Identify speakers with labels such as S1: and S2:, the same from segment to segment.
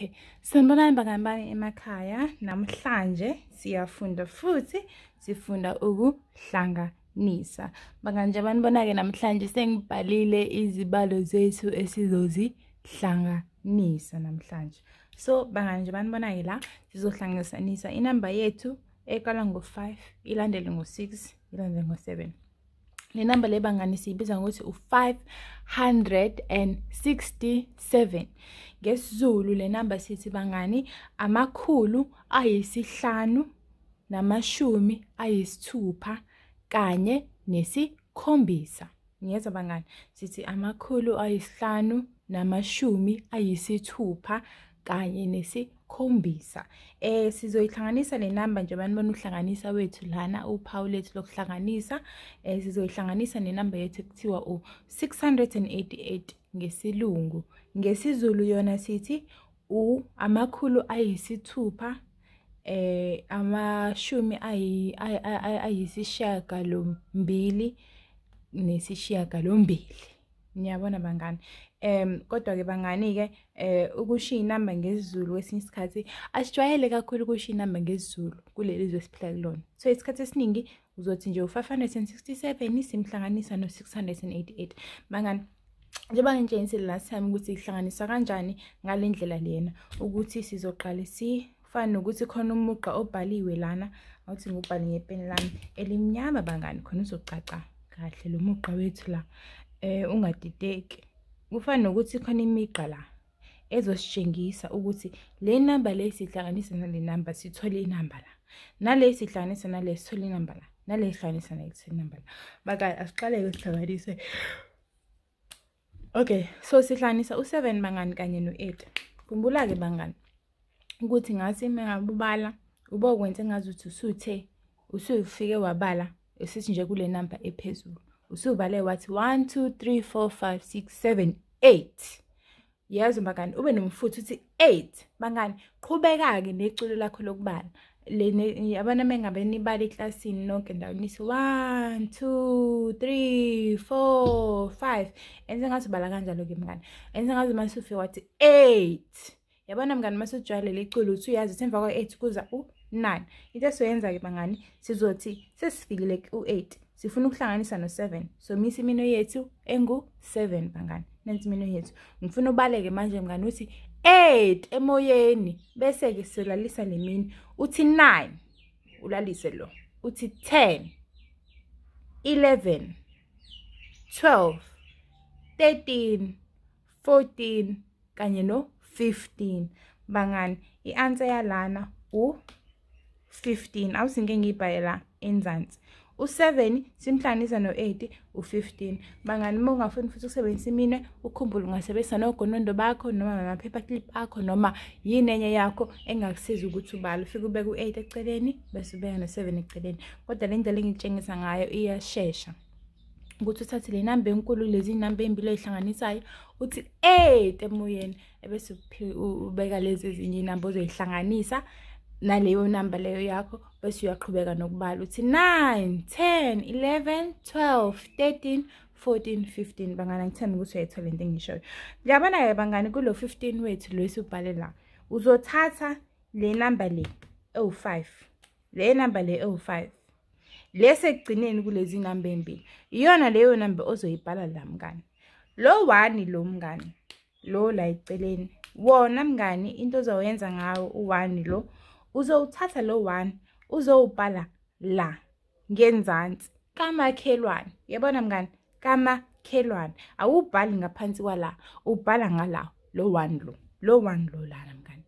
S1: okay sanibonani bangani bami emakhaya. Namhlanje siyafunda futhi sifunda ukuhlanganisa. Bangani nje banibona-ke namhlanje sengibhalile izibalo zethu esizozihlanganisa namhlanje. So bangani nje banibona-ke la sizohlanganisanisa inamba yethu eqala ngo-5 ilandele ngo-6 ilandele ngo-7 le namba le bangani siyibiza ngokuthi u-567 ngesizulu le namba sithi bangani amakhulu ayisihlanu namashumi ayisithupha kanye nesikhombisa. Ngiyeza bangani? Sithi amakhulu ayisihlanu namashumi ayisithupha kanye nesikhombisa. Eh sizoyihlanganisa le namba nje banibona uhlanganisa wethu lana uphawu lethu lokuhlanganisa. Eh sizoyihlanganisa nenamba yethu ekuthiwa u688 ngesilungu. Ngesizulu yona sithi u amakhulu ayisithupha eh amashumi ayisishiyaka lombili nesishiyaka lombili niyabona bangani. Um kodwa-ke bangani-ke eh ukushiya inamba ngesizulu kwesinye isikhathi asijwayele kakhulu ukushiya inamba ngesizulu kuleli zwe esiphila kulona so isikhathi esiningi uzothi nje u-567 simhlanganisa no-688 bangani njengoba ngitshengisile last time ukuthi ihlanganiswa kanjani ngale ndlela lena ukuthi sizoqale sifane nokuthi khona umugqa obhaliwe lana awuthi ngubhale ngepeni lami elimnyama bangani khona uzocaca kahle lo mugqa wethu la. Eh ungadideki. Kufana nokuthi khona imigqa la ezositshengisa ukuthi le namba le sihlanganisa nale namba sithole inamba la. Nale sihlanganisa nale sithole inamba la. Nale sihlanganisa nale sithole inamba la. Baka asiqale-ke sihlanganise. Okay so sihlanganisa u-7 bangani kanye no-8 khumbula-ke bangani ukuthi ngathi mengabubala ube ukwenze ngazuthi usuthe usufike wabala esithi nje kule namba ephezulu. Usubale wathi 1 2 3 4 5 6 7 8 yazi bangani ube nomfutho uthi 8 bangani qhubeka-ke neculo lakho lokubala. Le abana mengabe nibala eklasini nonke ndawo nithi 1 2 3 4 5 enze ngathi ubala kanjalo-ke mngani. Enze ngathi mase ufike wathi 8 yabona mngani mase ujwayele iculo uthi uyazi ukuthi emva kwa-8 kuza u-9 into esizoyenza-ke bangani sizothi sesifikile u-8 sifuna ukuhlanganisa no-7 so misa imino yethu engu-7 bangani? Nenza imino yethu. Ngifuna ubaleke manje mngani uthi 8 emoyeni. Bese-ke sizolalisa le mini. Uthi 9 ulalise lo. Uthi 10 11 12 13 14 kanye no-15 bangani i-answer yalana u-15 awusinke ngiyibhalela enzansi. U-7 simhlanganisa no-8 u-15 bangani uma ungafuni futhi ukusebenzisa iminwe ukhumbule ungasebenzisa nogonondo bakho noma amaphepha clip akho noma yini enye yakho engakusiza ukuthi ubale. Ufike ubeke u-8 eceleni bese ubeka no-7 eceleni. Kodwa le ndlela engitshengisa ngayo iyashesha ukuthi uthathe le namba enkulu lezi namba ey'mbili oyihlanganisayo uthi 8 emoyeni ebese ubeka lezi ezinye iy'namba ozoyihlanganisa naleyo namba leyo yakho bese uyaqhubeka nokubala uthi 9 10 11 12 13 14 15 bangani angithembi ukuthi uyayithola into engishoyo ngiyabona-ke bangani kulo 15 wethu lo esubhale la uzothatha le namba le ewu-5 le namba le ewu-5 lesekugcineni kulezi namba ey'mbili iyona leyo namba ozoyibhala la mngani. Lo 1 lo mngani lo la eceleni wona mngani into ozowenza ngawo u-1 lo uzowuthatha lo 1 uzowubhala la ngenzansi. Kamakhelwane yabona mngani? Kamakhelwane. Awubhali ngaphansi kwala ubhala ngala lo 1 lo lo 1 lo lana mngani.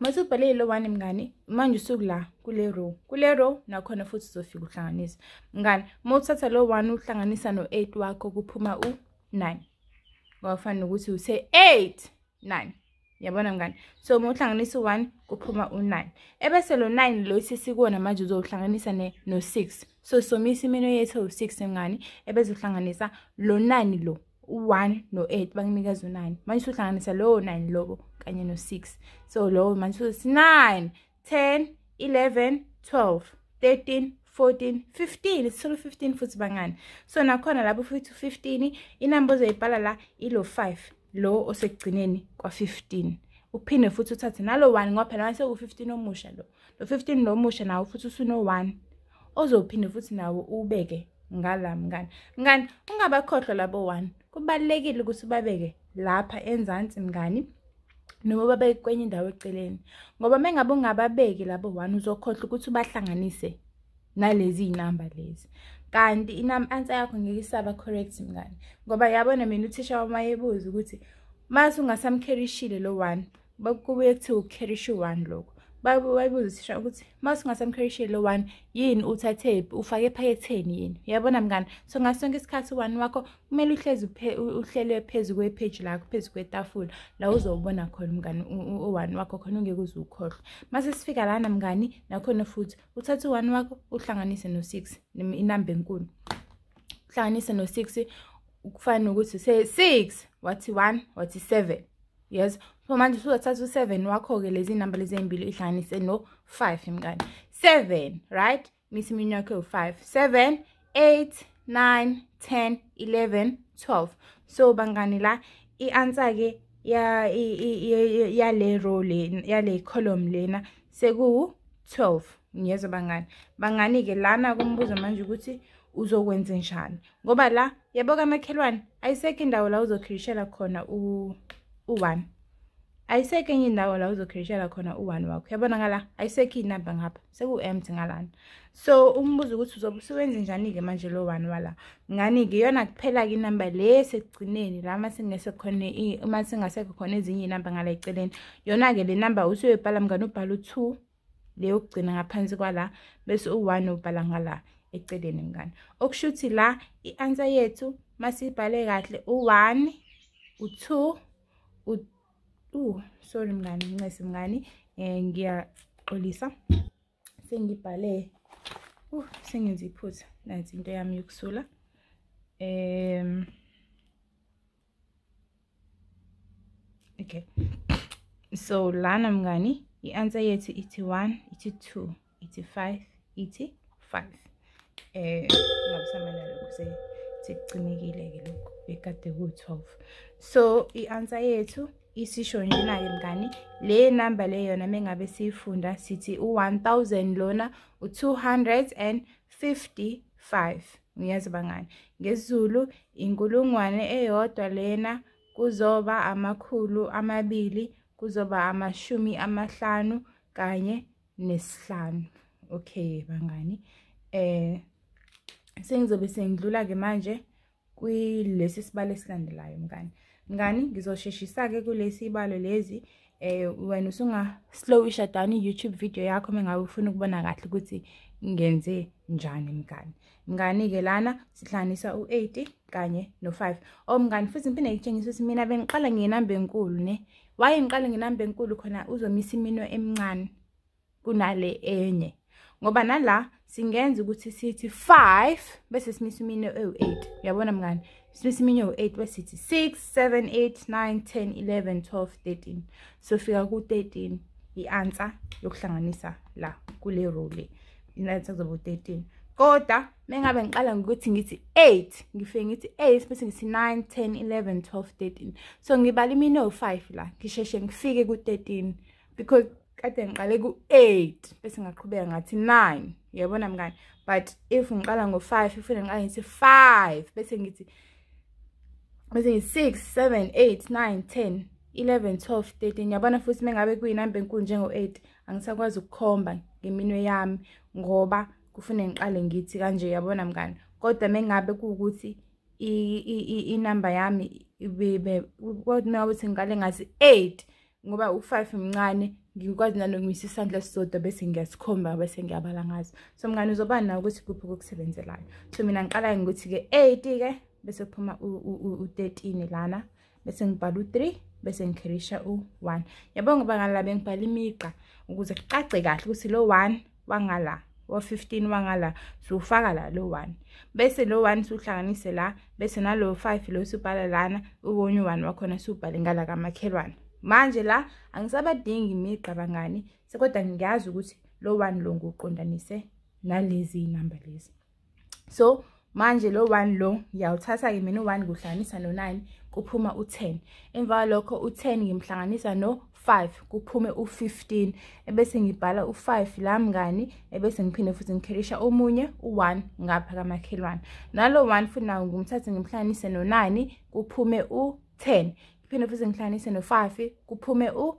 S1: Mase ubhalile lo 1 mngani manje usuku la kule row kule row nakhona futhi uzofika uhlanganisa mngani uma uthatha lo 1 uhlanganisa no-8 wakho kuphuma u-9 ngawafana nokuthi 8 9 yabona mngani? So uma uhlanganisa u-1 kuphuma u-9 ebese lo 9 lo sesikuwona manje uzowuhlanganisa no-6 so somisa imino yethu ewu-6 mngani ebese uhlanganisa lo 9 lo u-1 no-8 bakunikeza u-9 manje usuhlanganisa lowo 9 lobo kanye no-6 so lowo manje 9 10 11 12 13 14 15 sithole 15 futhi bangani? So nakhona lapho futhi u-15 inamba ozoyibhala la ilo 5 lo osekugcineni kwa-15 uphinde futhi uthathe nalo 1 ngoba phela mase u15 omusha lo lo 15 lo musha nawo futhi usuno 1 ozophinde futhi nawo ubeke ngala mngani. Mngani ungabakhohlwa labo 1 kubalekile ukuthi ubabeke lapha enzansi mngani noma babeke kwenye indawo eceleni. Ngoba mengabe ungababeki labo 1 uzokhohlwa ukuthi ubahlanganise nalezi zinamba lezi. Kanti answer yakho ngeke isaba correct mngani. Ngoba yabona mina uthisha wamayebuza ukuthi mase ungasamkerishile lo 1 bakubuye kuthiwa ukherisha u1 lokho. Bayibuza uthisha ukuthi mase ungasamkerishile lo 1 yini uthathe ufake ephaketheni yini? Uyabona mngani? So ngasonke isikhathi u1 wakho kumele uhlezi uhlele phezu kwepage lakho phezu kwetafula. La uzowubona khona mngani u1 wakho khona ungeke uze ukhohlwe. Mase sifika lana mngani nakhona futhi uthatha u1 wakho uhlanganise no6 inamba enkulu. Uhlanganise no6 kufana nokuthi say 6 wathi 1 wathi 7 yes? So manje usuzothatha u7 wakho-ke lezi namba lezi ezimbili ihlanganise no5 mngani. 7 right? Misa imini yakho ewu5 7 8 9 10 11 12 so bangani la i-answer-ke yale row le yale column lena sekuwu-12 ngiyezwa bangani? Bangani-ke lana kumbuzo manje ukuthi uzokwenza njani? Ngoba la yabo kamakhelwane ayisekho indawo la uzokhirishela khona u1 ayisekho enye indawo la uzokhirishela khona u1 wakho. Yabona ngala? Ayisekho inamba ngapha seku-empty ngalana. So umbuzo ukuthi uzobe usewenze njani-ke manje lo 1 wala? Ngani-ke? Iyona kuphela-ke inamba le sekugcineni la uma singese khona uma singasekho khona ezinye iy'namba ngala eceleni. Yona-ke le namba usuyoyibhala mngani ubhala u-2 le yokugcina ngaphansi kwala bese u1 ubhala ngala eceleni mngani. Okusho ukuthi la i-answer yethu masiyibhale kahle u1 u2 uh sorry mngani ngincese mngani. Eh ngiyaxolisa. Sengibhale uh sengenza iphutha. Nansi into yami yokusula. Um okay. So lana mngani i-answer yethu ithi 1 ithi 2 ithi 5 ithi 5 eh ngabusamela lokhu se sekucimekile-ke lokhu bekade ku-12 so i-answer yethu isisho njena-ke mngani le namba le yona mengabe siyifunda sithi u-1000 lona u-255 ngiyazi bangani? Ngesizulu inkulungwane eyodwa lena kuzoba amakhulu amabili kuzoba amashumi amahlanu kanye nesihlanu. Okay bangani? Eh sengizobe sengidlula-ke manje kwilesi sibalo esilandelayo mngani. Mngani ngizosheshisa-ke kulesi ibalo lezi eh wena usunga-slowisha down i-youtube video yakho mengabe ufuna ukubona kahle ukuthi ngenze njani mngani. Mngani-ke lana sihlanganisa u-8 kanye no-5 oh mngani futhi ngiphinde ngitshengisa ukuthi mina bengiqala nginamba enkulu ne? Waye ngiqale nginamba enkulu khona uzomisa imino emncane kunale enye? Ngoba nala singenza ukuthi sithi 5 bese simisa imino ewu-8 uyabona mngani? Simisa imino ewu-8 bese sithi 6 7 8 9 10 11 12 13 sofika ku-13 i-answer yokuhlanganisa la kule row le. I-answer kuzoba u-13 kodwa mengabe ngiqala ngokuthi ngithi 8 ngifike ngithi 8 bese ngithi 9 10 11 12 13 so ngibala imino ewu-5 la ngisheshe ngifike ku-13 because kade ngiqale ku-8 bese ngaqhubeka ngathi 9 uyabona mngani but if ngiqala ngo-5 ifuna ngiqala ngithi 5 bese ngithi bese ngithi 6 7 8 9 10 11 12 13 yabona futhi mengabe kuyinamba enkulu njengo-8 angisakwazi ukukhomba ngeminwe yami ngoba kufune ngiqale ngithi kanje yabona mngani kodwa mengabe kuwukuthi inamba yami kodwa ukuthi ngiqale ngathi 8 ngoba u5 mncane ngikwazi nanokumisa isandla sisodwa bese ngiyasikhomba bese ngiyabala ngazo. So mngani uzobani nawe ukuthi kuphi kokusebenzelayo so mina ngiqala ngokuthi-ke 8 ke bese kuphuma u13 lana bese ngibhala u3 bese ngikhirisha u1 yabo ngoba ngala bengibhala imigqa? Ukuze kucace kahle ukuthi lo 1 wangala wa15 wangala siwufaka la lo 1 bese lo 1 siwuhlanganise la bese nalo 5 lo sibhala lana ubonye u1 wakhona siwubhale ngala kamakhelwane. Manje la angisabadingi imigqa bangani sekodwa ngiyazi ukuthi lo 1 lo nguqondanise nalezi inamba lezi. So manje lo 1 lo ngiyawuthatha-ke mina u-1 kuhlanganisa no-9 kuphuma u-10 emva kwalokho u-10 ngimhlanganisa no-5 kuphume u-15 ebese ngibhala u-5 la mngani ebese ngiphinde futhi ngikherisha omunye u-1 ngapha kamakhelwane. Nalo 1 futhi nawo ngimthathe ngimhlanganise no-9 kuphume u-10 ngiphinde futhi ngihlanganise no-5 kuphume u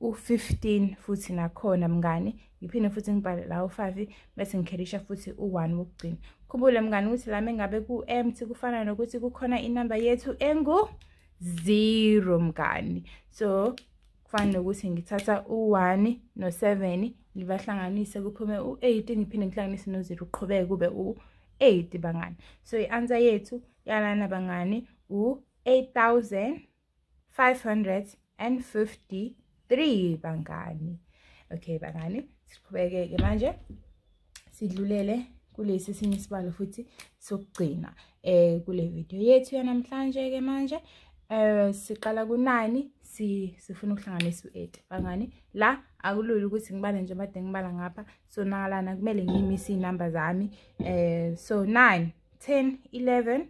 S1: u-15 futhi nakhona mngani ngiphinde futhi ngibhale la u-5 bese ngikherisha futhi u-1 wokugcina. Khumbule mngani ukuthi lami ngabe ku-empty kufana nokuthi kukhona inamba yethu engu-0 mngani. So kufana nokuthi ngithatha u-1 no-7 ngibahlanganise kuphume u-8 ngiphinde ngihlanganise no-0 uqhubeke kube u-8 bangani. So i-answer yethu yalana bangani u-8550 3 bangani. Okay bangani siqhubeke-ke manje sidlulele kulesi sinye isibalo futhi sokugcina eh kule video yethu yanamhlanje-ke manje. Eh siqala ku9 si sifuna ukuhlanganisa u8 bangani la akulula ukuthi ngibale nje bade ngibala ngapha. So nakalana kumele ngiyimise inamba zami. Eh so 9 10 11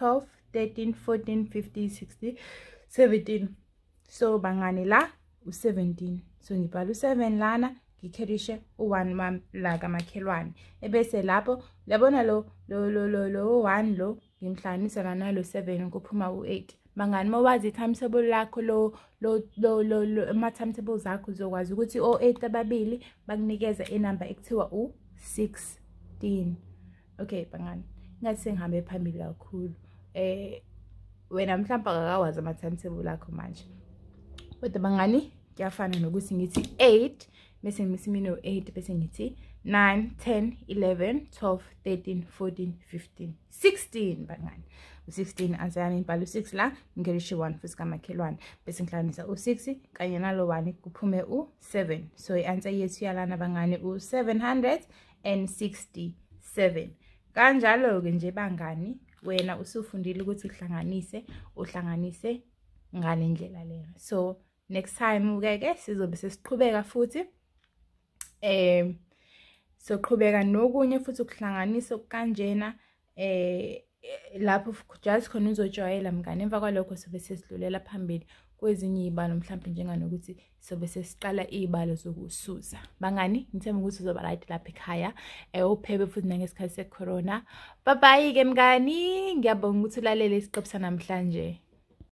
S1: 12 13 14 15 16 17 so bangani la u17 so ngibhala u7 lana ngikherishe u1 wami la kamakhelwane. Ebese lapho yabona lo lo lo lo lo 1 lo ngimhlanganisa la nalo 7 kuphuma u8 bangani mawazi i-timetable lakho lo lo lo lo ama timetables akho uzokwazi ukuthi o8 ababili bakunikeza inamba ekuthiwa u16 okay bangani ngathi sengihambe phambili kakhulu. Eh wena mhlawumbe akakawazi ama timetable akho manje. Kodwa bangani kuyafana nokuthi ngithi 8 bese ngimisa imino 8 bese ngithi 9 10 11 12 13 14 15 16 bangani. U16 ansayami ngibhala u6 la ngigelishe 1 futhi kamakhelwane. Bese ngihlanganisa u6 kanye nalo 1 kuphume u7 so i-answer yethu yalana bangani u767 kanjalo-ke nje bangani wena usufundile ukuthi uhlanganise uhlanganise ngale ndlela leyo. So next time ke sizobe sesiqhubeka futhi eh soqhubeka nokunye futhi ukuhlanganisa kanjena eh lapho just khona uzojwayela mngane emva kwalokho sobe sesidlulela phambili. Kwezinye iy'balo mhlawumbe njenganokuthi sobe sesiqala iy'balo zokususa. Bangani? Ngithemba ukuthi uzoba right lapha ekhaya um uphebe futhi nangesikhathi se-corona. Babayi-ke mngani. Ngiyabonga ukuthi ulalele isiqebu sanamhlanje.